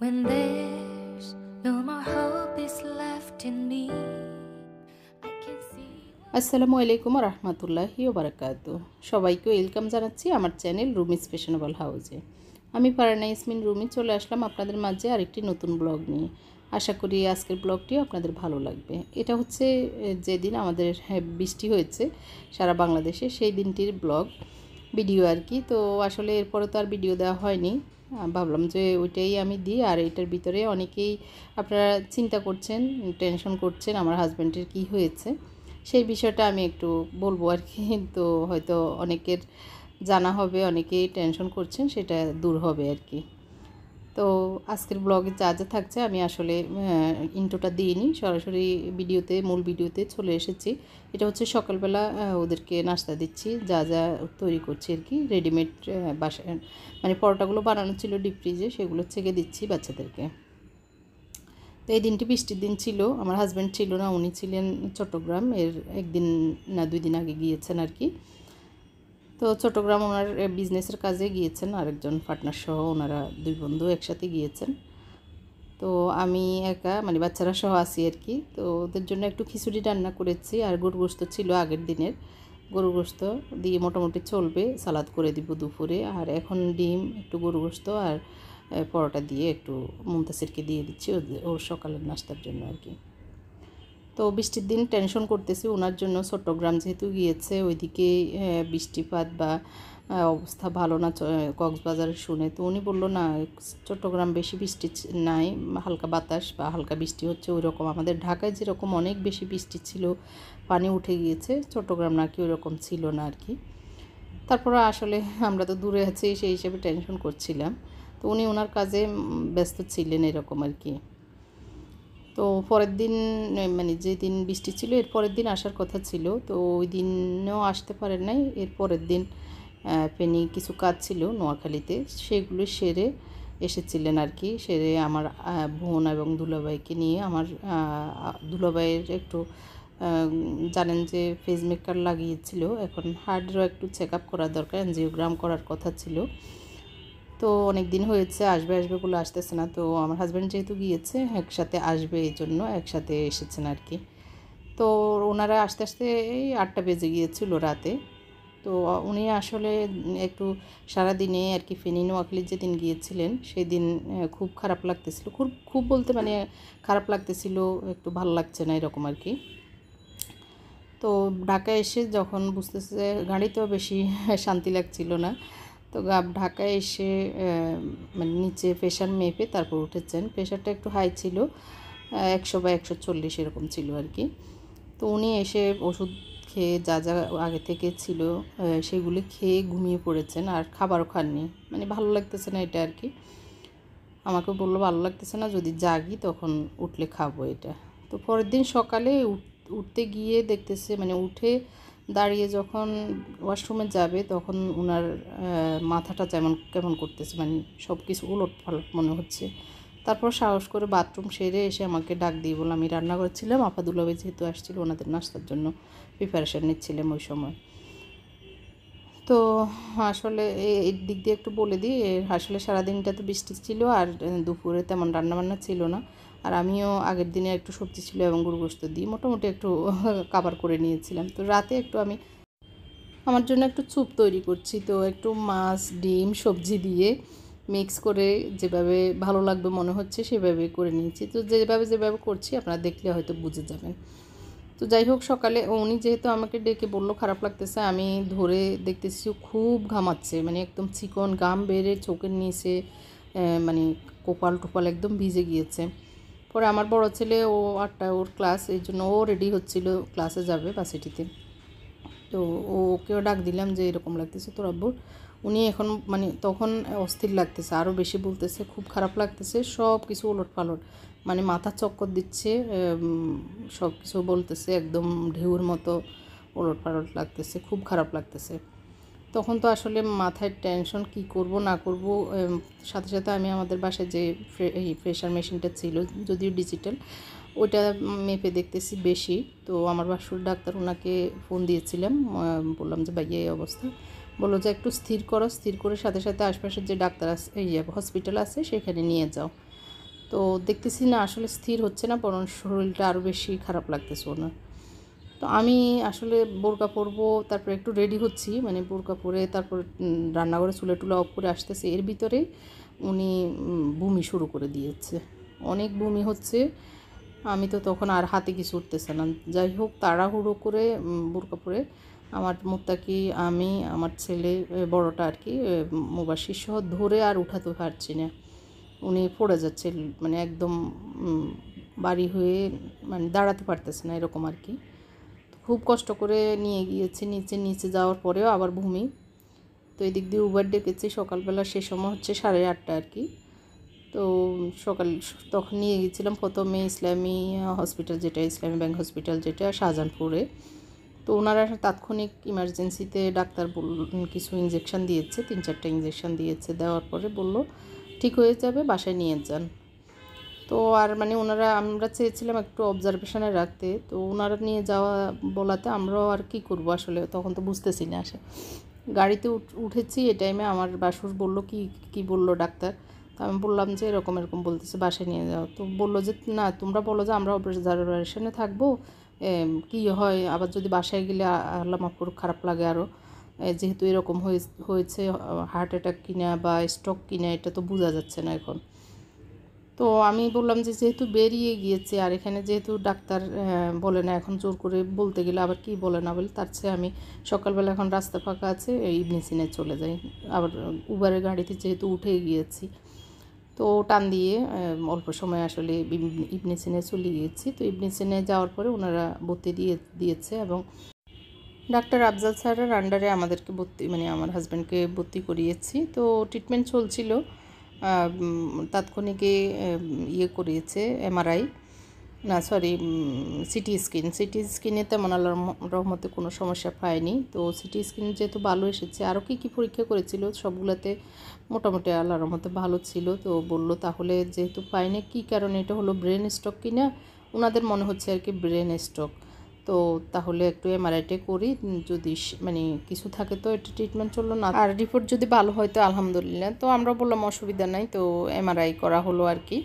When there's no more hope is left in me. আসসালামু আলাইকুম রহমতুল্লাহি ওবরাকাত। সবাইকে ওয়েলকাম জানাচ্ছি আমার চ্যানেল রুমিস ফ্যাশনেবল হাউসে। আমি পারানা ইসমিন রুমি চলে আসলাম আপনাদের মাঝে আরেকটি নতুন ব্লগ নিয়ে। আশা করি আজকের ব্লগটিও আপনাদের ভালো লাগবে। এটা হচ্ছে যেদিন আমাদের বৃষ্টি হয়েছে সারা বাংলাদেশে, সেই দিনটির ব্লগ, ভিডিও আর কি। তো আসলে এরপরে তো আর ভিডিও দেওয়া হয়নি। ভাবলাম যে ওইটাই আমি দিই। আর এটার ভিতরে অনেকেই আপনারা চিন্তা করছেন, টেনশন করছেন আমার হাজব্যান্ডের কি হয়েছে। সেই বিষয়টা আমি একটু বলব আর কি। তো হয়তো অনেকের জানা হবে, অনেকেই টেনশন করছেন, সেটা দূর হবে আর কি। তো আজকের ব্লগে যা যা থাকছে আমি আসলে ইন্টোটা দিইনি। সরাসরি ভিডিওতে মূল ভিডিওতে চলে এসেছি। এটা হচ্ছে সকালবেলা ওদেরকে নাস্তা দিচ্ছি। যা যা তৈরি করছি আর কি। রেডিমেড বাসা মানে পরোটাগুলো বানানো ছিল ডিপ ফ্রিজে সেগুলো ছেঁকে দিচ্ছি বাচ্চাদেরকে। তো এই দিনটি বৃষ্টির দিন ছিল। আমার হাজব্যান্ড ছিল না, উনি ছিলেন চট্টগ্রাম। এর একদিন না দুই দিন আগে গিয়েছেন আর কি। তো চট্টগ্রাম ওনার বিজনেসের কাজে গিয়েছেন, আরেকজন পার্টনার সহ ওনারা দুই বন্ধু একসাথে গিয়েছেন। তো আমি একা মানে বাচ্চারা সহ আছি আর কি। তো ওদের জন্য একটু খিচুড়ি রান্না করেছি, আর গরু গোস্ত ছিল আগের দিনের। গরু গোস্ত দিয়ে মোটামুটি চলবে, সালাদ করে দিব দুপুরে। আর এখন ডিম, একটু গরু গোস্ত আর পরোটা দিয়ে একটু মুমতাসিরকে দিয়ে দিচ্ছি ওর সকালের নাস্তার জন্য আর কি। তো বৃষ্টির দিন টেনশন করতেছি ওনার জন্য। চট্টগ্রাম যেহেতু গিয়েছে, ওইদিকে বৃষ্টিপাত বা অবস্থা ভালো না কক্সবাজার শুনে। তো উনি বলল, না, চট্টগ্রাম বেশি বৃষ্টি নাই, হালকা বাতাস বা হালকা বৃষ্টি হচ্ছে ওই রকম আমাদের ঢাকায় যেরকম অনেক বেশি বৃষ্টি ছিল, পানি উঠে গিয়েছে, চট্টগ্রাম নাকি ওই রকম ছিল না আর কি। তারপরে আসলে আমরা তো দূরে আছি, সেই হিসেবে টেনশন করছিলাম। তো উনি ওনার কাজে ব্যস্ত ছিলেন এরকম আর কি। তো পরের দিন মানে যেদিন বৃষ্টি ছিল, এর পরের দিন আসার কথা ছিল। তো ওই দিনও আসতে পারেন নাই। এর পরের দিন ফেনি কিছু কাজ ছিল নোয়াখালীতে। সেগুলো সেরে এসেছিলেন আর কি। সেরে আমার বোন এবং দুলাভাইকে নিয়ে আমার দুলাভাইয়ের একটু জানেন যে ফেস মেকার লাগিয়েছিল। এখন হার্টেরও একটু চেক আপ করা দরকার এনজিওগ্রাম করার কথা ছিল। তো অনেক দিন হয়েছে আসবে আসবে বলে আসতেছে না। তো আমার হাজব্যান্ড যেহেতু গিয়েছে একসাথে আসবে এই জন্য একসাথে এসেছেন আর কি। তো ওনারা আস্তে আস্তে এই আটটা বেজে গিয়েছিল রাতে। তো উনি আসলে একটু সারাদিনে আর কি ফেনী নোয়াখালী যেদিন গিয়েছিলেন সেদিন আহ, খুব খারাপ লাগতেছিল। খুব খুব বলতে মানে খারাপ লাগতেছিল একটু ভালো লাগছে না এরকম আর কি। তো ঢাকায় এসে যখন বুঝতেছে গাড়িতেও বেশি শান্তি লাগছিল না তো গা- ঢাকায় এসে মানে নিচে প্রেশার মেপে তারপর উঠেছেন। প্রেশারটা একটু হাই ছিল একশো বা একশো চল্লিশ এরকম ছিল আর কি। তো উনি এসে ওষুধ খেয়ে যা যা আগে থেকে ছিল সেগুলি খেয়ে ঘুমিয়ে পড়েছেন আর খাবারও খাননি। মানে ভালো লাগতেছে না এটা আর কি। আমাকে বলল, ভালো লাগতেছে না, যদি জাগি তখন উঠলে খাব এটা। তো পরের দিন সকালে উঠ- উঠতে গিয়ে দেখতেছে মানে উঠে দাঁড়িয়ে যখন ওয়াশরুমে যাবে, তখন ওনার মাথাটা যেমন, কেমন করতেছে মানে সব কিছু উলট পালট মনে হচ্ছে। তারপর সাহস করে বাথরুম সেরে এসে আমাকে ডাক দিয়ে বললাম আমি রান্না করেছিলাম আপাদুলাবে যেহেতু আসছিল, ওনাদের নাস্তার জন্য প্রিপারেশান নিচ্ছিলাম ওই সময়। তো আসলে এর দিক দিয়ে একটু বলে দিই আসলে সারাদিনটা তো বৃষ্টি ছিল, আর দুপুরে তেমন রান্নাবান্না ছিল না। আর আমিও আগের দিনে একটু সবজি ছিল এবং গরু গোস্ত দিয়ে মোটামুটি একটু কাবার করে নিয়েছিলাম। তো রাতে একটু আমি আমার জন্য একটু স্যুপ তৈরি করছি। তো একটু মাছ, ডিম, সবজি দিয়ে মিক্স করে যেভাবে ভালো লাগবে, মনে হচ্ছে সেভাবে করে নিয়েছি। তো যেভাবে যেভাবে করছি আপনারা দেখলে হয়তো বুঝে যাবেন। তো যাই হোক, সকালে উনি যেহেতু আমাকে ডেকে বলল, খারাপ লাগতেছে, আমি ধরে দেখতেছি খুব ঘামাচ্ছে মানে একদম চিকন গাম বেড়ে চোখের নিচে মানে কোপাল টোপাল একদম ভিজে গিয়েছে। পরে আমার বড় ছেলে, ও আটটা, ওর ক্লাস এই জন্য ও রেডি হচ্ছিল ক্লাসে যাবে বাসিটিতে তো ওকেও ডাক দিলাম যে এরকম লাগতেছে তোর আব্বুর। উনি এখন মানে তখন অস্থির লাগতেছে আরও বেশি বলতেছে, খুব খারাপ লাগতেছে সব কিছু ওলট পালট মানে মাথা চক্কর দিচ্ছে সব কিছু বলতেছে, একদম ঢেউর মতো ওলট পালট লাগতেছে, খুব খারাপ লাগতেছে। তখন তো আসলে মাথায় টেনশন কি করব, না করব সাথে সাথে আমি আমাদের বাসায় যে এই প্রেশার মেশিনটা ছিল যদিও ডিজিটাল ওইটা মেপে দেখতেছি বেশি। তো আমার বাসুর ডাক্তার ওনাকে ফোন দিয়েছিলাম বললাম যে, ভাইয়া, এই অবস্থা। বলল যে, একটু স্থির করো, স্থির করে সাথে সাথে আশপাশের যে ডাক্তার আছে, এই হসপিটাল আছে, সেখানে নিয়ে যাও। তো দেখতেছি না, আসলে স্থির হচ্ছে না, বরং শরীরটা আরও বেশি খারাপ লাগতেছে ওনার। তো আমি আসলে বোরকা পরবো, তারপর একটু রেডি হচ্ছি মানে বোরকা পরে তারপর রান্নাঘরে চুলে টুলে অফ করে আসতেছে। এর ভিতরে উনি বমি শুরু করে দিয়েছে। অনেক বমি হচ্ছে। আমি তো তখন আর হাতে কিছু উঠতেছে না। যাই হোক, তাড়াহুড়ো করে বোরকা পরে আমার মুক্তাকি, আমি, আমার ছেলে বড়টা আর কি মুবাসির সহ ধরে আর উঠাতে পারছি না। উনি পড়ে যাচ্ছে মানে একদম বাড়ি হয়ে মানে দাঁড়াতে পারতেছে না, এরকম আর কি। খুব কষ্ট করে নিয়ে গিয়েছি, নিচে নিচে যাওয়ার পরেও আবার ভূমি। তো এদিক দিয়ে উবার ডেকেছি, সকালবেলা সে সময় হচ্ছে সাড়ে আটটা আর কি। তো সকাল, তখন নিয়ে গিয়েছিলাম প্রথমে ইসলামী হসপিটাল যেটা, ইসলামী ব্যাংক হসপিটাল যেটা, শাহজাহানপুরে। তো ওনারা তাৎক্ষণিক ইমার্জেন্সিতে ডাক্তার বল, কিছু ইঞ্জেকশন দিয়েছে, তিন চারটা ইঞ্জেকশন দিয়েছে, দেওয়ার পরে বলল, ঠিক হয়ে যাবে, বাসায় নিয়ে যান। তো আর মানে ওনারা, আমরা চেয়েছিলাম একটু অবজারভেশনে রাখতে তো ওনারা নিয়ে যাওয়া বলাতে আমরাও আর কি করব আসলে, তখন তো বুঝতেছি না আসে গাড়িতে উঠ- উঠেছি এই টাইমে আমার বাসুর বলল, কি কি বলল ডাক্তার? তো আমি বললাম যে, এরকম এরকম বলতেছে, বাসায় নিয়ে যাও। তো বলল যে, না, তোমরা বলো যে, আমরা অবজারভেশনে থাকব কি হয়, আবার যদি বাসায় গেলে আল্লাহ মাফ খারাপ লাগে আরও যেহেতু এরকম হয়ে- হয়েছে হার্ট অ্যাটাক কিনা বা স্ট্রোক কিনা, এটা তো বোঝা যাচ্ছে না এখন। তো আমি বললাম যে যেহেতু বেরিয়ে গিয়েছে, আর এখানে যেহেতু ডাক্তার বলে না এখন জোর করে বলতে গেলে আবার কি বলে না বলে, তার চেয়ে আমি সকালবেলা এখন রাস্তা ফাঁকা আছে ইভিনিং সিনে চলে যাই। আবার উবারের গাড়িতে যেহেতু উঠে গিয়েছি, তো টান দিয়ে অল্প সময় আসলে ইবনে সিনে চলে গিয়েছি। তো ইবনে সিনে যাওয়ার পরে ওনারা ভর্তি দিয়ে, দিয়েছে এবং ডাক্তার আফজাল স্যারের আন্ডারে আমাদেরকে ভর্তি মানে আমার হাজব্যান্ডকে ভর্তি করিয়েছি। তো ট্রিটমেন্ট চলছিল। তাৎক্ষণিকে ইয়ে করিয়েছে এমআরআই। না সরি সিটি স্ক্যান সিটি স্ক্যানে তেমন আল্লাহর রহম- রহমতে কোনো সমস্যা পায়নি। তো সিটি স্ক্যান যেহেতু ভালো এসেছে আরও কী কী পরীক্ষা করেছিল, সবগুলোতে মোটামুটি আল্লাহর রহমতে ভালো ছিল। তো বলল, তাহলে যেহেতু পাইনি কী কারণে? এটা হলো ব্রেন স্ট্রোক কিনা? ওনাদের মনে হচ্ছে আর কি ব্রেন স্ট্রোক তো তাহলে একটু এমআরআইটা করি যদি মানে কিছু থাকে তো এটা ট্রিটমেন্ট চলল না, আর রিপোর্ট যদি ভালো হয় তো আলহামদুলিল্লাহ। তো আমরা বললাম অসুবিধা নাই, তো এমআরআই করা হলো আর কি।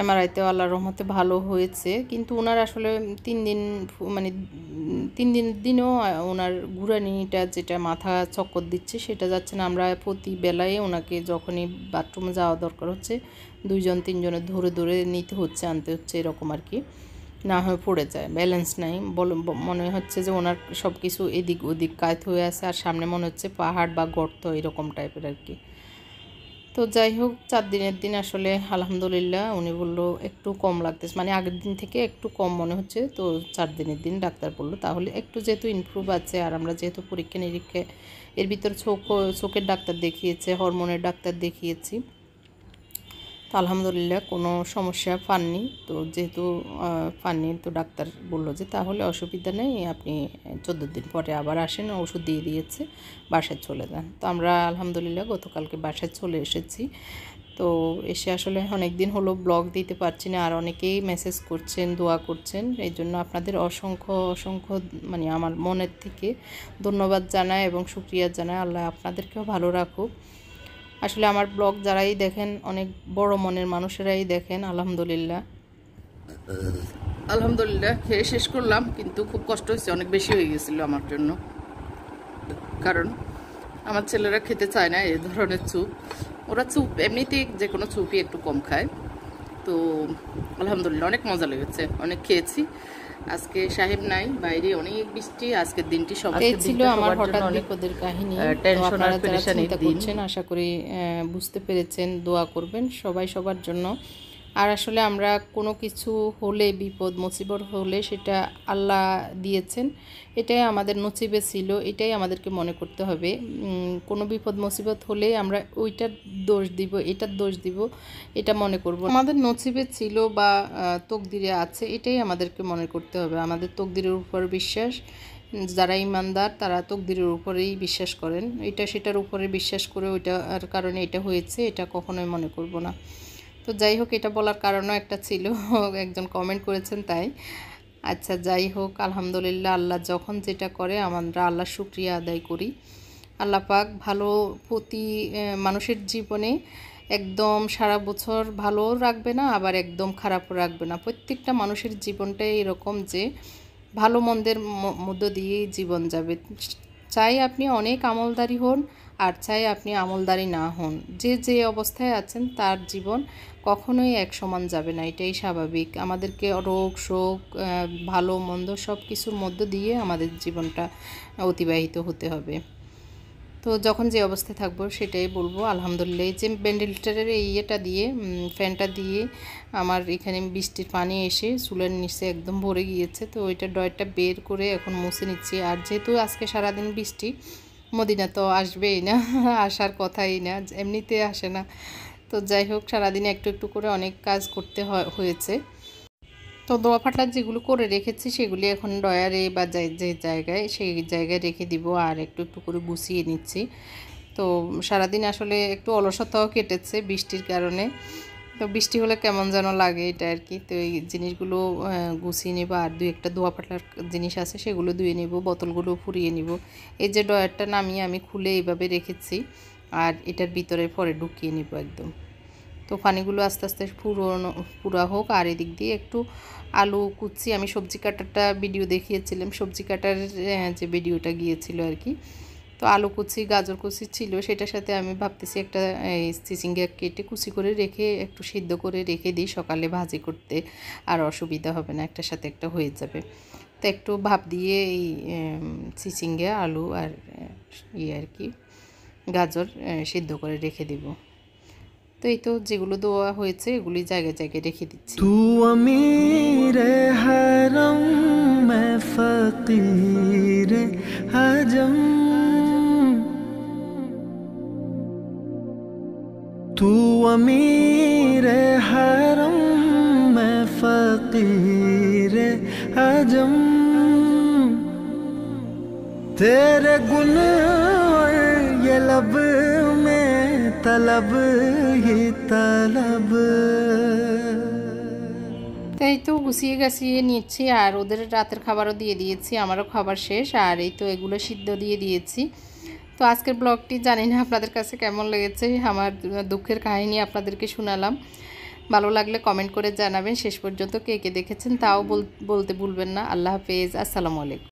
এমআরআইতেও আল্লাহর রহমতে ভালো হয়েছে, কিন্তু ওনার আসলে তিন দিন মানে তিন দিন দিনও ওনার ঘুরানিটা যেটা মাথা চক্কর দিচ্ছে সেটা যাচ্ছে না। আমরা প্রতি বেলায় ওনাকে যখনই বাথরুমে যাওয়া দরকার হচ্ছে, দুইজন তিনজনের ধরে ধরে নিতে হচ্ছে, আনতে হচ্ছে, এরকম আর কি। না হয়ে পড়ে যায় ব্যালেন্স নাই। মনে হচ্ছে যে ওনার সব কিছু এদিক ওদিক কায়ত হয়ে আছে, আর সামনে মনে হচ্ছে পাহাড় বা গর্ত এরকম টাইপের আর কি। তো যাই হোক, চার দিনের দিন আসলে আলহামদুলিল্লাহ উনি বলল একটু কম লাগতেছে মানে আগের দিন থেকে একটু কম মনে হচ্ছে, তো চার দিনের দিন ডাক্তার বলল। তাহলে একটু যেহেতু ইমপ্রুভ আছে, আর আমরা যেহেতু পরীক্ষা নিরীক্ষা এর ভিতর চোখ চোখের ডাক্তার দেখিয়েছে হরমোনের ডাক্তার দেখিয়েছি তো আলহামদুলিল্লাহ কোনো সমস্যা পাননি। তো যেহেতু পাননি, তো ডাক্তার বলল যে তাহলে অসুবিধা নেই, আপনি চোদ্দ দিন পরে আবার আসেন, ওষুধ দিয়ে দিয়েছে, বাসায় চলে যান। তো আমরা আলহামদুলিল্লাহ গতকালকে বাসায় চলে এসেছি। তো এসে আসলে অনেক দিন হলো ব্লগ দিতে পারছি না, আর অনেকেই মেসেজ করছেন, দোয়া করছেন। এই জন্য আপনাদের অসংখ্য অসংখ্য মানে আমার মনের থেকে ধন্যবাদ জানাই এবং শুক্রিয়া জানাই। আল্লাহ আপনাদেরকেও ভালো রাখুক। আসলে আমার ব্লগ যারাই দেখেন, অনেক বড় মনের মানুষেরাই দেখেন, আলহামদুলিল্লাহ। আলহামদুলিল্লাহ, খেয়ে শেষ করলাম, কিন্তু খুব কষ্ট হয়েছে, অনেক বেশি হয়ে গেছিল আমার জন্য। কারণ আমার ছেলেরা খেতে চায় না এই ধরনের চুপ। ওরা চুপ, এমনিতেই যে কোনো চুপই একটু কম খায়। তো, আলহামদুলিল্লাহ, অনেক মজা লেগেছে, অনেক খেয়েছি। আজকে সাহেব নাই বাইরে অনেক বৃষ্টি আজকের দিনটি সবাই ছিল আমার হঠাৎ বিপদের কাহিনী। টেনশন আর পেরেশানির দিন। আশা করি বুঝতে পেরেছেন দোয়া করবেন সবাই সবার জন্য। আর আসলে আমরা কোনো কিছু হলে বিপদ মুসিবত হলে সেটা আল্লাহ দিয়েছেন। এটাই আমাদের নসিবে ছিল এটাই আমাদেরকে মনে করতে হবে। কোনো বিপদ মুসিবত হলে আমরা ওইটার দোষ দিব, এটার দোষ দিব, এটা মনে করব। আমাদের নসিবে ছিল বা তকদিরে আছে, এটাই আমাদেরকে মনে করতে হবে। আমাদের তকদিরের উপর বিশ্বাস, যারা ইমানদার, তারা তকদিরের উপরেই বিশ্বাস করেন। এটা সেটার উপরে বিশ্বাস করে ওইটার কারণে এটা হয়েছে, এটা কখনোই মনে করব না। তো যাই হোক, এটা বলার কারণও একটা ছিল, একজন কমেন্ট করেছেন তাই। আচ্ছা যাই হোক, আলহামদুলিল্লাহ, আল্লাহ যখন যেটা করে, আমরা আল্লাহ শুক্রিয়া আদায় করি। আল্লাহ পাক ভালো প্রতি মানুষের জীবনে একদম সারা বছর ভালো রাখবে না, আবার একদম খারাপও রাখবে না। প্রত্যেকটা মানুষের জীবনটাই এরকম যে ভালো মন্দের মধ্য দিয়েই জীবন যাবে। চাই আপনি অনেক আমলদারি হন, আর চাই আপনি আমলদারি না হন। যে যে অবস্থায় আছেন, তার জীবন কখনোই এক সমান যাবে না, এটাই স্বাভাবিক। আমাদেরকে রোগ, শোক ভালো, মন্দ সব কিছুর মধ্য দিয়ে আমাদের জীবনটা অতিবাহিত হতে হবে। তো যখন যে অবস্থায় থাকব সেটাই বলব। আলহামদুলিল্লাহ যে ভেন্টিলেটারের এই ইয়েটা দিয়ে ফ্যানটা দিয়ে আমার এখানে বৃষ্টির পানি এসে চুলের নিচে একদম ভরে গিয়েছে। তো ওইটা ডয়টা বের করে এখন মুছে নিচ্ছি। আর যেহেতু আজকে সারাদিন বৃষ্টি, মদিনা তো আসবেই না, আসার কথাই না, এমনিতে আসে না। তো যাই হোক, সারাদিন একটু একটু করে অনেক কাজ করতে হয়- হয়েছে। তো দোয়া ফাটলা যেগুলো করে রেখেছি, সেগুলি এখন ডয়ারে বা যে- যে জায়গায়, সেই জায়গায় রেখে দিব আর একটু একটু করে গুছিয়ে নিচ্ছি। তো সারাদিন আসলে একটু অলসতাও কেটেছে বৃষ্টির কারণে। তো বৃষ্টি হলে কেমন যেন লাগে এটা আর কি। তো এই জিনিসগুলো গুছিয়ে নেব আর দুই একটা দোয়া পাটলার জিনিস আছে, সেগুলো ধুয়ে নেব, বোতলগুলো ফুরিয়ে নিব। এই যে ডয়ারটা নামিয়ে আমি খুলে এইভাবে রেখেছি আর এটার ভিতরে পরে ঢুকিয়ে নিব একদম। তো পানিগুলো আস্তে আস্তে পুরোনো, পুরা হোক, আর এদিক দিয়ে একটু আলু কুচি। আমি সবজি কাটারটা ভিডিও দেখিয়েছিলাম। সবজি কাটার যে ভিডিওটা গিয়েছিল আর কি। তো আলু কুচি, গাজর কুচি ছিল। সেটার সাথে আমি ভাবতেছি একটা চিচিঙ্গা কেটে কুচি করে রেখে, একটু সিদ্ধ করে রেখে দিই। সকালে ভাজি করতে আর অসুবিধা হবে না, একটার সাথে একটা হয়ে যাবে। তো একটু ভাব দিয়ে এই চিচিঙ্গা আলু আর ইয়ে আর কি, গাজর সিদ্ধ করে রেখে দিব। তো এই তো যেগুলো দেওয়া হয়েছে এগুলি জায়গায় জায়গায় রেখে দিচ্ছি तू अमीर हरम मैं फकीर हजम तू अमीर हरम मैं फकीर हजम तेरे गुन और ये लब তলব হি তলব তাই তো গুছিয়ে গাছিয়ে নিচ্ছি আর ওদের রাতের খাবারও দিয়ে দিয়েছি, আমারও খাবার শেষ, আর এই তো এগুলো সিদ্ধ দিয়ে দিয়েছি। তো আজকের ব্লগটি জানি না আপনাদের কাছে কেমন লেগেছে, আমার দুঃখের কাহিনী আপনাদেরকে শোনালাম। ভালো লাগলে কমেন্ট করে জানাবেন, শেষ পর্যন্ত কে কে দেখেছেন তাও বলতে ভুলবেন না। আল্লাহ হাফেজ, আসসালামু আলাইকুম।